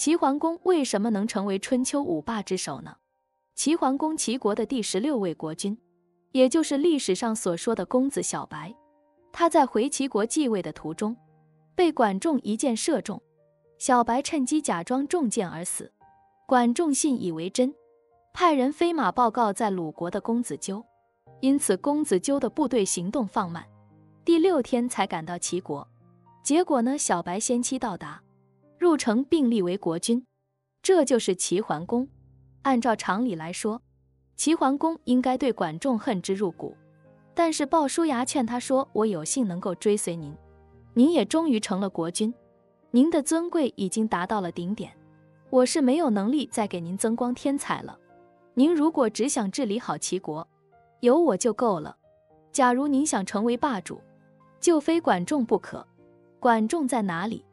齐桓公为什么能成为春秋五霸之首呢？齐桓公，齐国的第十六位国君，也就是历史上所说的公子小白。他在回齐国继位的途中，被管仲一箭射中，小白趁机假装中箭而死。管仲信以为真，派人飞马报告在鲁国的公子纠，因此公子纠的部队行动放慢，第六天才赶到齐国。结果呢，小白先期到达，入城并立为国君，这就是齐桓公。按照常理来说，齐桓公应该对管仲恨之入骨，但是鲍叔牙劝他说：“我有幸能够追随您，您也终于成了国君，您的尊贵已经达到了顶点。”我是没有能力再给您增光添彩了。您如果只想治理好齐国，有我就够了。假如您想成为霸主，就非管仲不可。管仲在哪里？